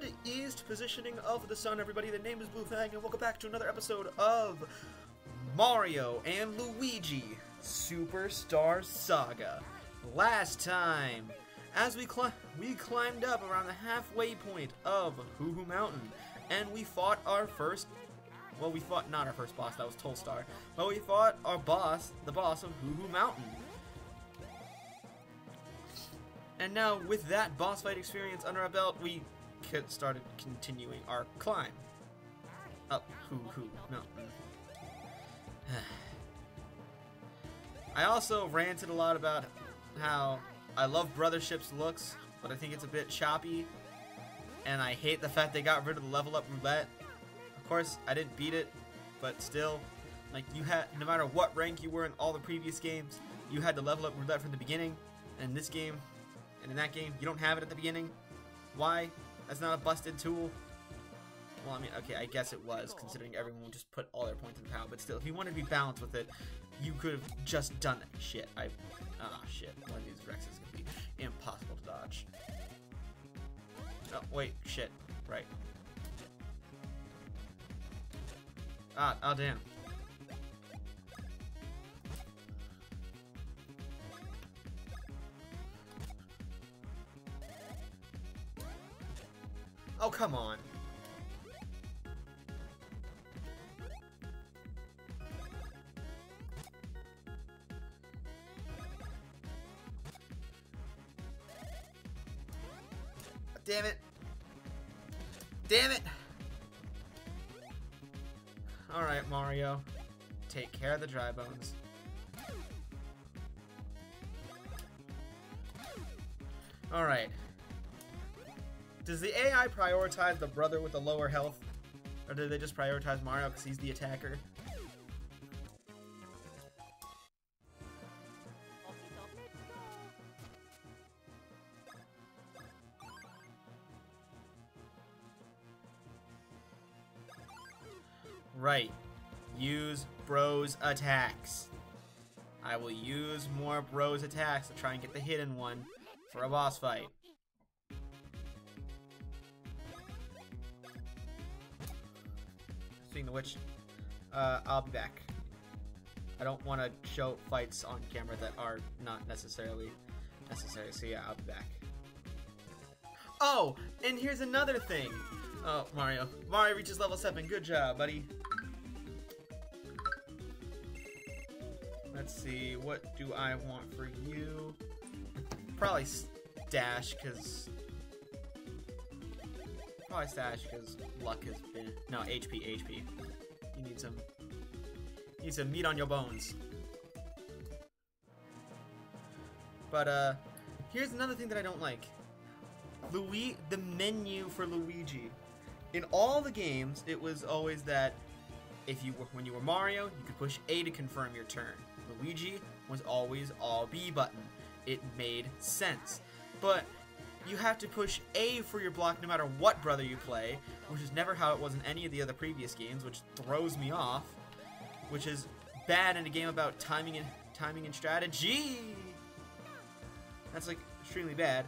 Good east positioning of the sun, everybody. The name is Blue Fang, and welcome back to another episode of Mario and Luigi Superstar Saga. Last time, as we we climbed up around the halfway point of Hoo Hoo Mountain, and we fought our first. Well, we fought not our first boss. That was Tolstar, but we fought our boss, the boss of Hoo Hoo Mountain. And now, with that boss fight experience under our belt, we started continuing our climb up Hoo Hoo Mountain. I also ranted a lot about how I love Brothership's looks, but I think it's a bit choppy, and I hate the fact they got rid of the level up roulette. Of course, I didn't beat it, but still, like you had, no matter what rank you were in all the previous games, you had the level up roulette from the beginning. And in this game, and in that game, you don't have it at the beginning. Why? That's not a busted tool. Well, I mean, okay, I guess it was, considering everyone just put all their points in power. But still, if you wanted to be balanced with it, you could have just done it. Shit, I... Ah, oh, shit. One of these Rexes is to be impossible to dodge. Oh, wait, shit. Right. Ah, oh damn. Oh, come on. Damn it. Damn it. Alright, Mario. Take care of the dry bones. Alright. Does the AI prioritize the brother with the lower health? Or do they just prioritize Mario because he's the attacker? Right. Use bros attacks. I will use more bros attacks to try and get the hidden one for a boss fight. Speaking of which, uh, I'll be back. I don't want to show fights on camera that are not necessarily necessary, so yeah, I'll be back. Oh, and here's another thing. Oh, Mario. Mario reaches level 7. Good job, buddy. Let's see, what do I want for you? Probably Stache, because... Probably Stache, because luck has been... No, HP, HP. You need some... You need some meat on your bones. But, uh... Here's another thing that I don't like. Louis... The menu for Luigi. In all the games, it was always that if you were, when you were Mario, you could push A to confirm your turn. Luigi was always all B button. It made sense. But you have to push A for your block no matter what brother you play, which is never how it was in any of the other previous games, which throws me off. Which is bad in a game about timing and timing and strategy. That's like extremely bad.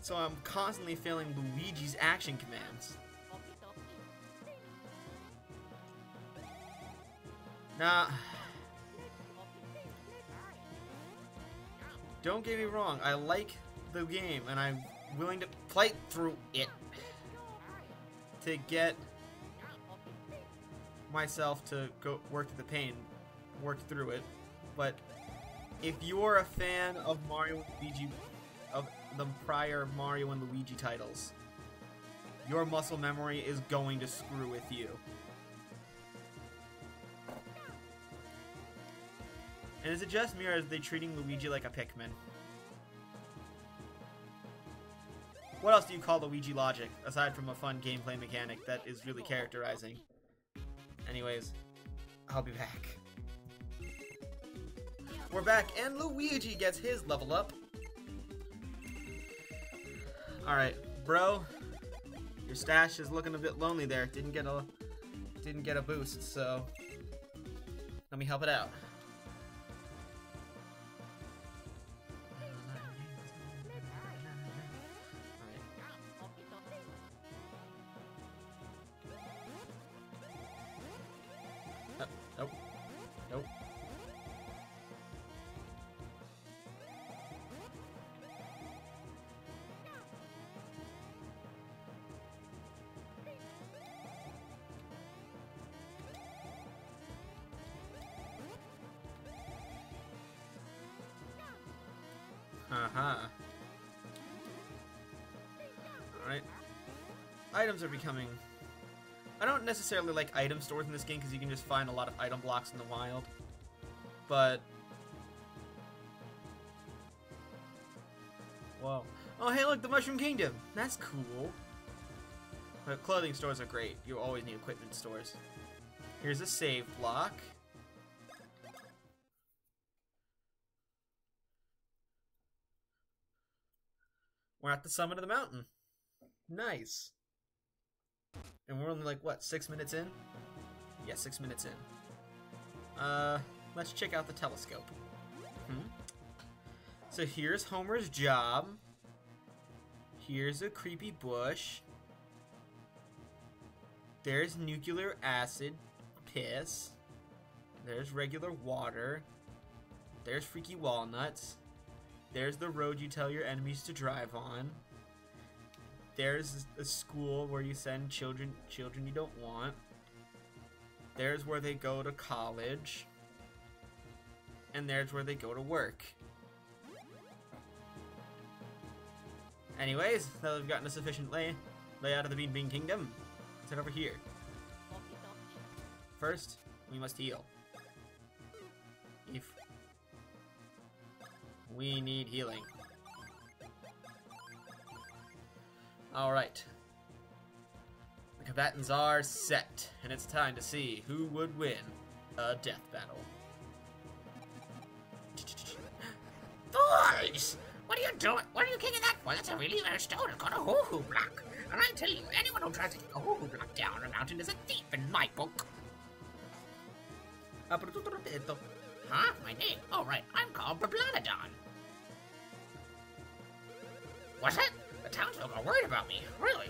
So I'm constantly failing Luigi's action commands. Nah. Don't get me wrong, I like the game, and I'm willing to play through it to get myself to go work through the pain, work through it. But if you're a fan of Mario Luigi, of the prior Mario and Luigi titles, your muscle memory is going to screw with you. And is it just me or is they treating Luigi like a Pikmin? What else do you call the Luigi logic, aside from a fun gameplay mechanic that is really characterizing? Anyways, I'll be back. We're back, and Luigi gets his level up. Alright, bro. Your stache is looking a bit lonely there. Didn't get a didn't get a boost, so let me help it out. Nope. Nope. Uh-huh. Alright. Items are becoming... I don't necessarily like item stores in this game because you can just find a lot of item blocks in the wild. But... Whoa. Oh, hey, look, the Mushroom Kingdom! That's cool. But clothing stores are great. You always need equipment stores. Here's a save block. We're at the summit of the mountain. Nice. And we're only like, what, six minutes in? Yeah, six minutes in. Uh, let's check out the telescope. Hmm. So here's Homer's job. Here's a creepy bush. There's nuclear acid piss. There's regular water. There's freaky walnuts. There's the road you tell your enemies to drive on. There's a school where you send children children you don't want. There's where they go to college. And there's where they go to work. Anyways, now that we've gotten a sufficient lay layout of the Bean Bean Kingdom, let's head over here. First, we must heal. If we need healing. Alright. The combatants are set, and it's time to see who would win a death battle. Boys! What are you doing? What are you kicking that for? That's a really rare stone. It's called a hoo-hoo block. And I tell you, anyone who tries to kick a hoo-hoo block down a mountain is a thief in my book. Huh? My name? Oh, right. I'm called Blablanadon. What's that? Are worried about me. Really?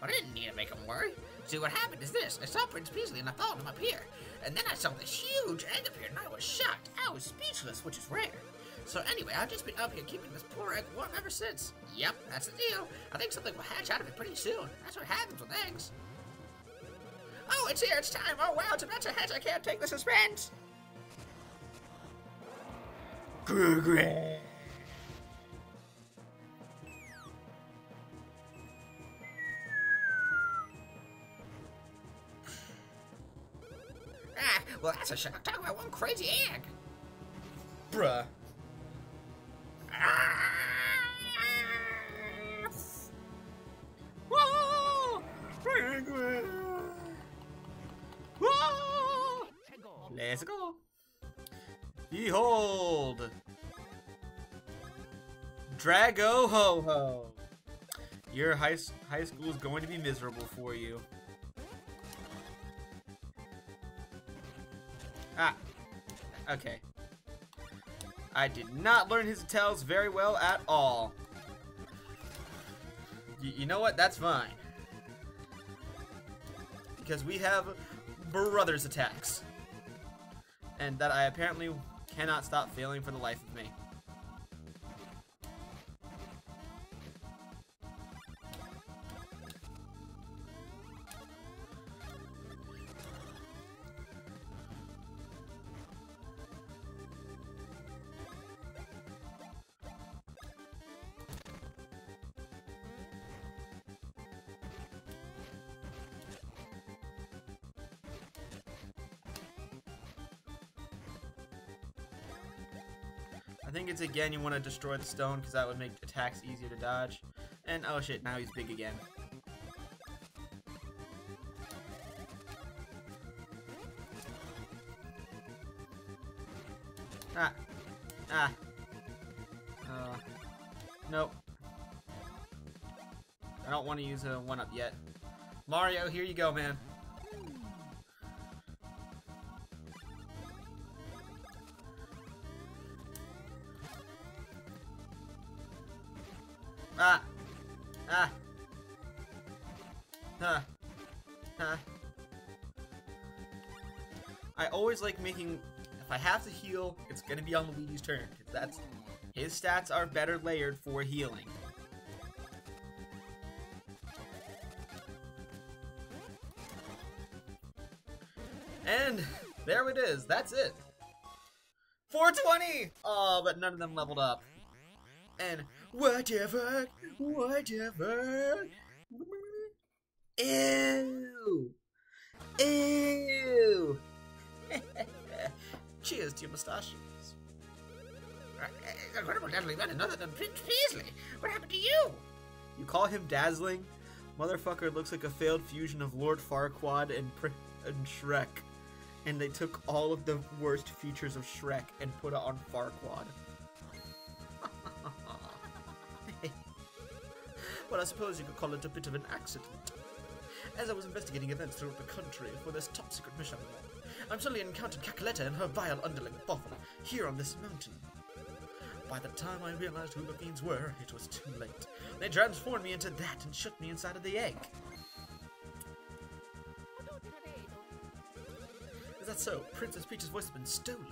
But I didn't need to make them worry. See, what happened is this. I saw Prince Peasley and I followed him up here. And then I saw this huge egg appear and I was shocked. I was speechless, which is rare. So anyway, I've just been up here keeping this poor egg warm ever since. Yep, that's the deal. I think something will hatch out of it pretty soon. That's what happens with eggs. Oh, it's here. It's time. Oh, wow. It's about to hatch. I can't take the suspense. Ah, well, that's a shock. Talk about one crazy egg. Bruh. Ah! Whoa! Whoa! Let's go. Behold! Dragohoho! Your high, high school is going to be miserable for you. Okay. I did not learn his tells very well at all. Y you know what? That's fine. Because we have brothers attacks. And that I apparently cannot stop failing for the life of me. I think it's again you want to destroy the stone because that would make attacks easier to dodge. And oh shit, now he's big again. Ah. Ah. Uh. Nope. I don't want to use a 1-up yet. Mario, here you go, man. Ah! Ah! Huh. Huh. I always like making. If I have to heal, it's gonna be on Luigi's turn. That's his stats are better layered for healing. And there it is. That's it. 420. Oh, but none of them leveled up. And whatever, whatever. Ew. Ew. Cheers to your mustaches. Incredible Deadly Man, another than Prince Peasley. What happened to you? You call him dazzling? Motherfucker looks like a failed fusion of Lord Farquaad and, Pr- and Shrek. And they took all of the worst features of Shrek and put it on Farquaad. Well, I suppose you could call it a bit of an accident. As I was investigating events throughout the country for this top secret mission, I suddenly encountered Cackletta and her vile underling, Fawful, here on this mountain. By the time I realized who the fiends were, it was too late. They transformed me into that and shook me inside of the egg. Is that so? Princess Peach's voice has been stolen.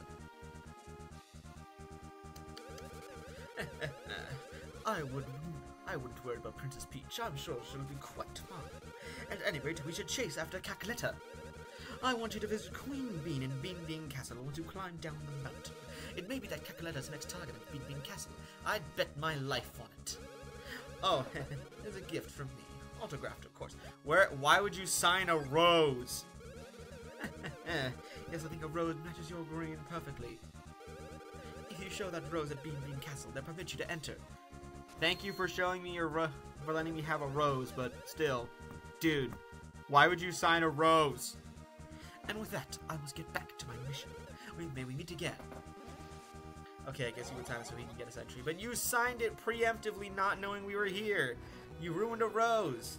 I wouldn't. I wouldn't worry about Princess Peach. I'm sure she'll be quite fine. At any rate, we should chase after Cackletta. I want you to visit Queen Bean in Bean Bean Castle once you climb down the mountain. It may be that Cackletta's next target at Bean Bean Castle. I'd bet my life on it. Oh, there's a gift from me. Autographed, of course. Where? Why would you sign a rose? yes, I think a rose matches your green perfectly. If you show that rose at Bean Bean Castle, they'll permit you to enter. Thank you for showing me your ro- for letting me have a rose, but still, dude, why would you sign a rose? And with that, I must get back to my mission. May we meet again. Okay, I guess you would sign so he can get a entry. But you signed it preemptively not knowing we were here. You ruined a rose.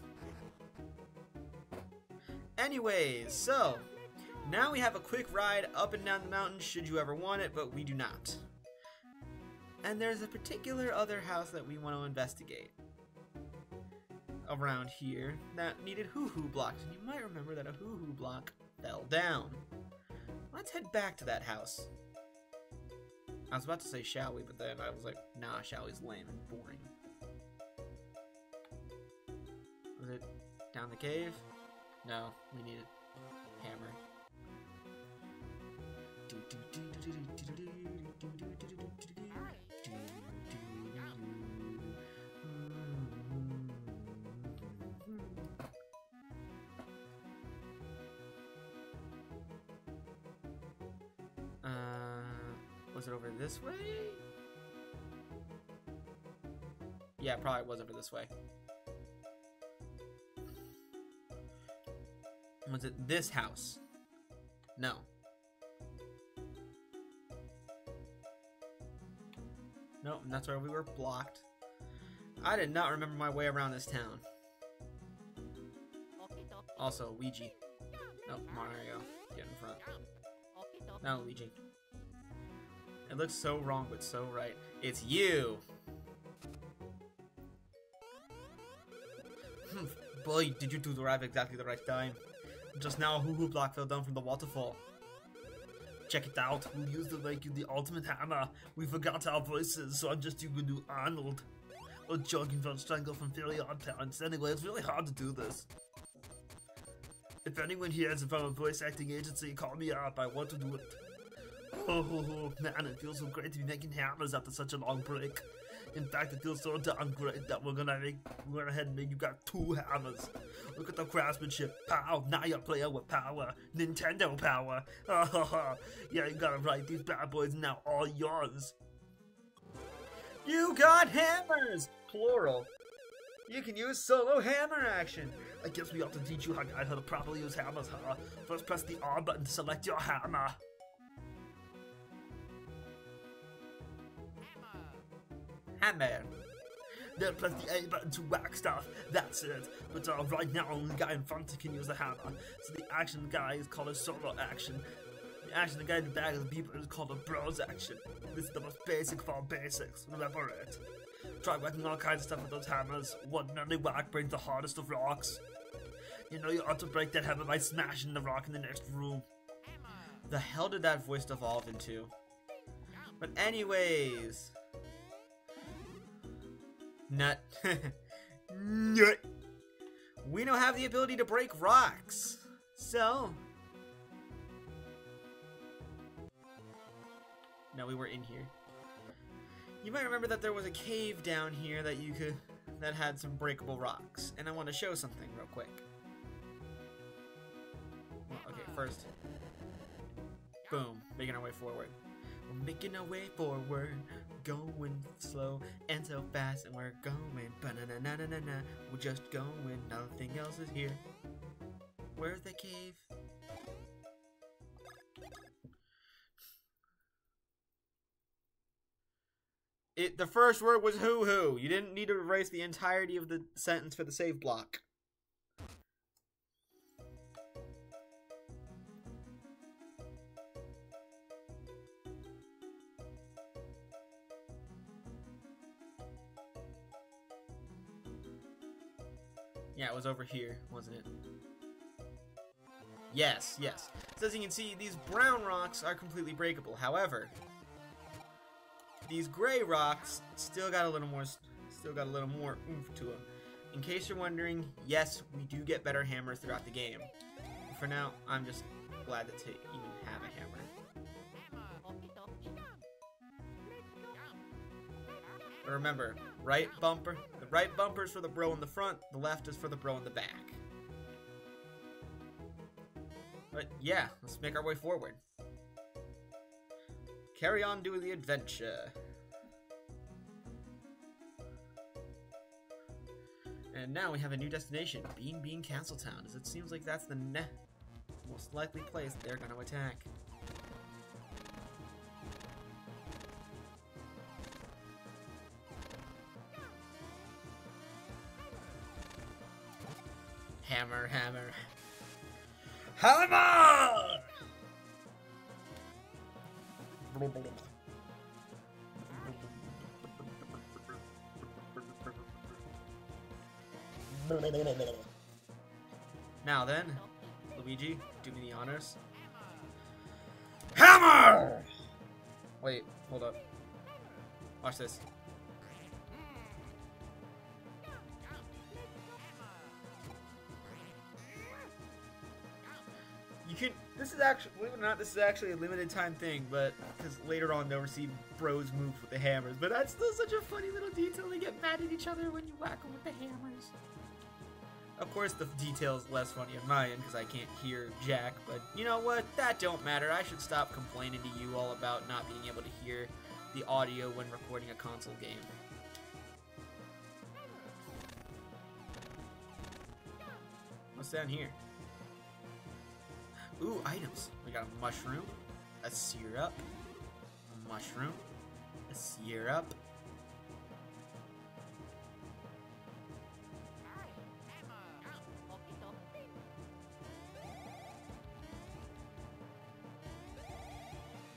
Anyways, so now we have a quick ride up and down the mountain should you ever want it, but we do not. And there's a particular other house that we want to investigate around here that needed hoo-hoo blocks. And you might remember that a hoo-hoo block fell down. Let's head back to that house. I was about to say shall we, but then I was like, nah, shall we's lame and boring. Was it down the cave? No, we need a hammer. Uh, was it over this way? Yeah, it probably was over this way. Was it this house? No. Nope, that's where we were blocked. I did not remember my way around this town. Also, Ouija. Nope, Mario. Get in front. No, Luigi. It looks so wrong, but so right. It's you! Hmm, Boy, did you two arrive exactly the right time. Just now, a hoo-hoo block fell down from the waterfall. Check it out, we used make you the ultimate hammer. We forgot our voices, so I'm just you do Arnold. Or Jorgen Von Strangle from Fairy Odd Parents. Anyway, it's really hard to do this. If anyone here is from a voice acting agency, call me up. I want to do it. Oh, oh, oh, man, it feels so great to be making hammers after such a long break. In fact, it feels so damn great that we're gonna make, we're gonna ahead and make you got two hammers. Look at the craftsmanship. Pow! Now you're playing with power. Nintendo power. yeah, you got it right. These bad boys now all yours. You got hammers! Plural. You can use solo hammer action. I guess we ought to teach you how, how to properly use hammers, huh? First press the R button to select your hammer. Hammer. Then press the A button to whack stuff. That's it. But uh, right now, only guy in front can use the hammer. So the action guy is called a solo action. The action the guy in the back of the people is called a bros action. This is the most basic of all basics. Remember it. Try whacking all kinds of stuff with those hammers. And only whack brings the hardest of rocks. You know you ought to break that hammer by smashing the rock in the next room. The hell did that voice evolve into? But anyways. Nut. Nut. We now have the ability to break rocks. So. No, we were in here. You might remember that there was a cave down here that you could that had some breakable rocks, and I want to show something real quick. Well, okay, first, boom, making our way forward. We're making our way forward, going slow and so fast, and we're going. Ba na na na na na na. We're just going. Nothing else is here. Where's the cave? It, the first word was hoo hoo. You didn't need to erase the entirety of the sentence for the save block. Yeah, it was over here, wasn't it? Yes, yes. So as you can see, these brown rocks are completely breakable. However, these gray rocks still got a little more, still got a little more oomph to them. In case you're wondering, yes, we do get better hammers throughout the game. For now, I'm just glad take, even Remember, right bumper, the right bumper is for the bro in the front, the left is for the bro in the back. But yeah, let's make our way forward. Carry on doing the adventure. And now we have a new destination, Bean Bean Castletown, as it seems like that's the most likely place they're to attack. Hammer, hammer. Hammer! Now then, Luigi, do me the honors. Hammer! Wait, hold up. Watch this. This is actually, believe it or not, this is actually a limited time thing, but because later on they'll receive bros moves with the hammers. But that's still such a funny little detail. They get mad at each other when you whack them with the hammers. Of course, the detail's less funny on my end because I can't hear Jack, but you know what? That don't matter. I should stop complaining to you all about not being able to hear the audio when recording a console game. What's down here? Ooh, items. We got a mushroom, a syrup, a mushroom, a syrup.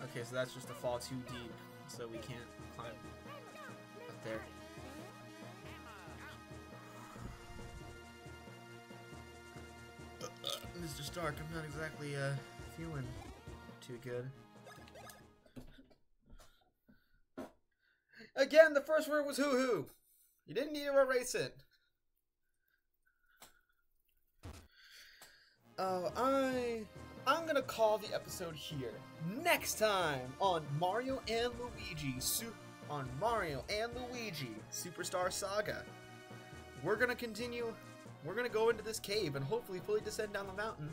Okay, so that's just a fall too deep, so we can't climb up there. Stark, I'm not exactly uh, feeling too good. Again, the first word was hoo hoo. You didn't need to erase it. Oh, I I'm gonna call the episode here. Next time on Mario and Luigi, su- on Mario and Luigi Superstar Saga, we're gonna continue. We're gonna go into this cave and hopefully fully descend down the mountain,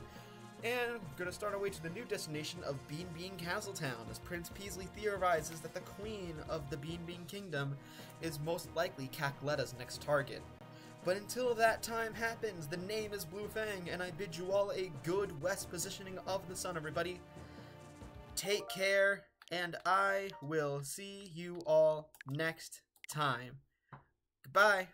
and we're gonna start our way to the new destination of Bean Bean Castletown, as Prince Peasley theorizes that the Queen of the Bean Bean Kingdom is most likely Cackletta's next target. But until that time happens, the name is Blue Fang, and I bid you all a good west positioning of the sun, everybody. Take care, and I will see you all next time. Goodbye.